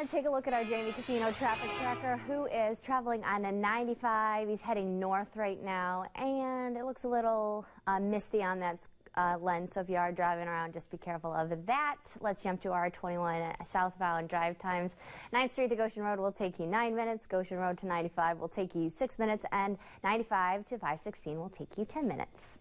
to take a look at our Jamie Casino traffic tracker who is traveling on a 95. He's heading north right now and it looks a little uh, misty on that uh, lens. So if you are driving around, just be careful of that. Let's jump to our 21 uh, southbound drive times. 9th Street to Goshen Road will take you 9 minutes. Goshen Road to 95 will take you 6 minutes. And 95 to 516 will take you 10 minutes.